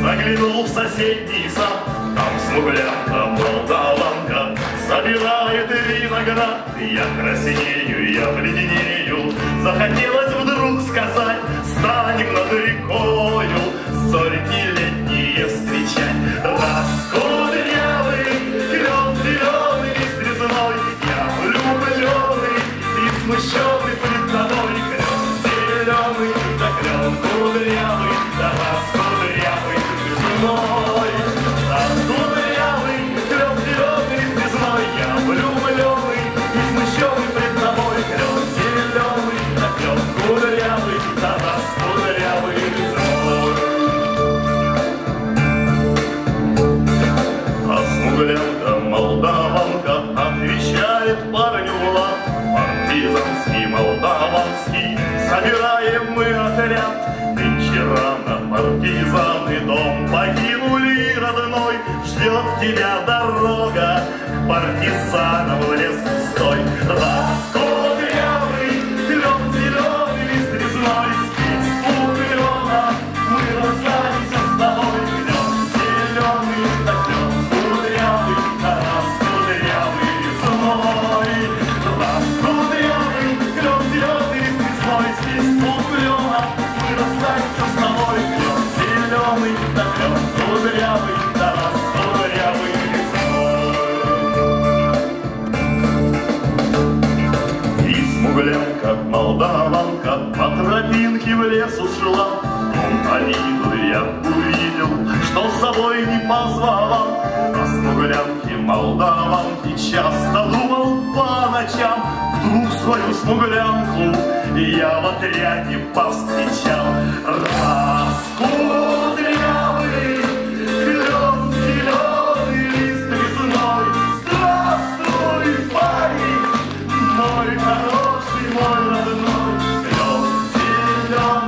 Заглянул в соседний сад, там смуглянка, молдаванка Собирает виноград, я краснею, я бледнею. Захотелось вдруг сказать, отряд Нынче рано партизаны дом покинули родной. Ждет тебя дорога к партизанам тропинке в лес ушла Он Алину я увидел Что с собой не позвала. О смуглянке, молдаванке Часто думал по ночам. Вдруг свою смуглянку Я в отряде повстречал. Раз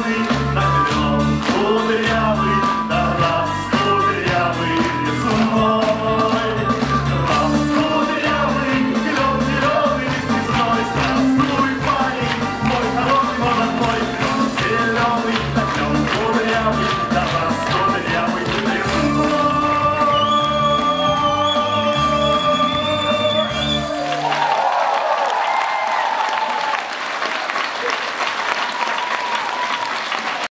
Hallelujah.